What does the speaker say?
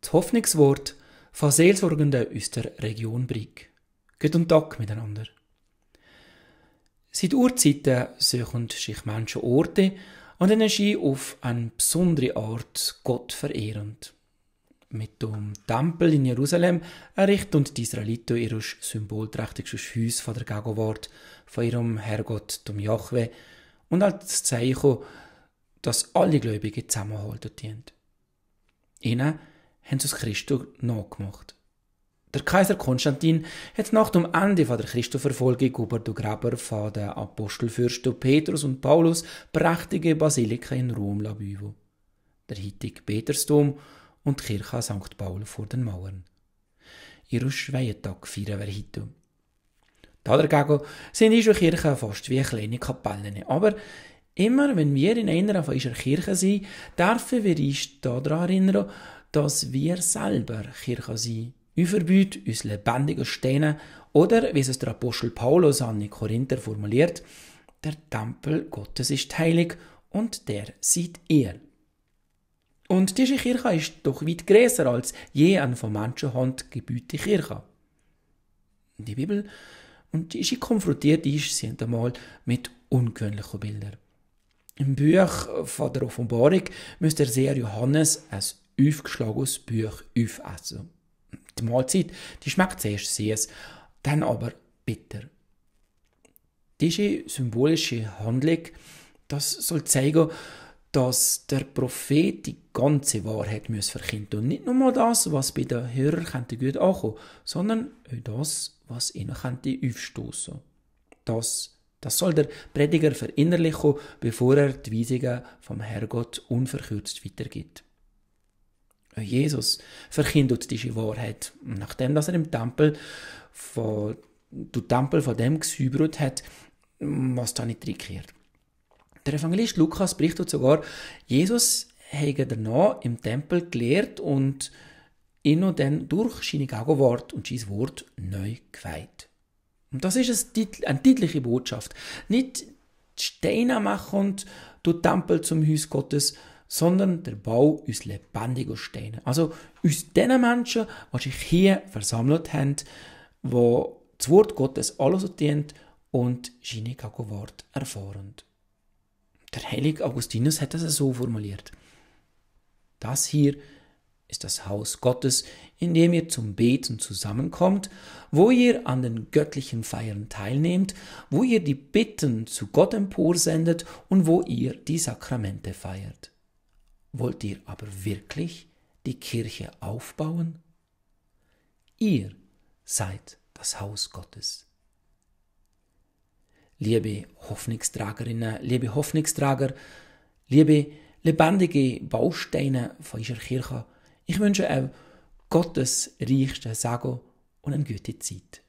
Das Hoffnungswort von Seelsorgenden aus der Region Brig. Und Tag miteinander. Seit Urzeiten suchen sich Menschen Orte, an denen sie auf eine besondere Art Gott verehren. Mit dem Tempel in Jerusalem errichten die Israeliten ihr symbolträchtigstes Haus von der Gegenwart von ihrem Herrgott, dem Jahwe, und als Zeichen, dass alle Gläubigen zusammenhalten dienen. Ihnen haben sie das Christus nachgemacht. Der Kaiser Konstantin hat nach dem Ende der Christenverfolgung über die Gräber von den Apostelfürsten Petrus und Paulus prächtige Basilika in Rom bauen. Der heutige Petersdom und die Kirche St. Paul vor den Mauern. Ihren Schweientag feiern wir heute. Dagegen sind unsere Kirchen fast wie kleine Kapellen. Aber immer, wenn wir in einer von unseren Kirchen sind, dürfen wir uns daran erinnern, dass wir selber Kirche sind. Unser uns lebendige Steine oder, wie es der Apostel Paulus an die Korinther formuliert, der Tempel Gottes ist heilig und der sieht ihr. Und diese Kirche ist doch weit größer als je eine von Menschenhand gebaute Kirche. Die Bibel und sie konfrontiert ist sie einmal mit ungewöhnlichen Bildern. Im Buch von der Offenbarung müsste der Seher Johannes ein aufgeschlagenes Buch aufessen. Die Mahlzeit, die schmeckt zuerst süß, dann aber bitter. Diese symbolische Handlung, das soll zeigen, dass der Prophet die ganze Wahrheit muss verkünden und nicht nur das, was bei den Hörern könnte gut ankommen, sondern auch das, was ihnen könnte aufstoßen. Das, das soll der Prediger verinnerlichen, bevor er die Weisungen vom Herrgott unverkürzt weitergibt. Jesus verkündet diese Wahrheit. Nachdem dass er im Tempel von, du Tempel von dem gesäubert hat, was da nicht reingekehrt. Der Evangelist Lukas berichtet sogar, Jesus habe danach im Tempel gelehrt und ihn dann durch seine Gegenwart und sein Wort neu geweiht. Und das ist eine deutliche Botschaft. Nicht Steine machen und du Tempel zum Haus Gottes, sondern der Bau aus lebendigen Steinen. Also aus den Menschen, die sich hier versammelt haben, wo das Wort Gottes alles dient und seine Gegenwart erfahren. Der heilige Augustinus hat das so formuliert. Das hier ist das Haus Gottes, in dem ihr zum Beten zusammenkommt, wo ihr an den göttlichen Feiern teilnehmt, wo ihr die Bitten zu Gott emporsendet und wo ihr die Sakramente feiert. Wollt ihr aber wirklich die Kirche aufbauen? Ihr seid das Haus Gottes. Liebe Hoffnungstragerinnen, liebe Hoffnungstrager, liebe lebendige Bausteine von unserer Kirche, ich wünsche auch Gottes reichsten Segen und eine gute Zeit.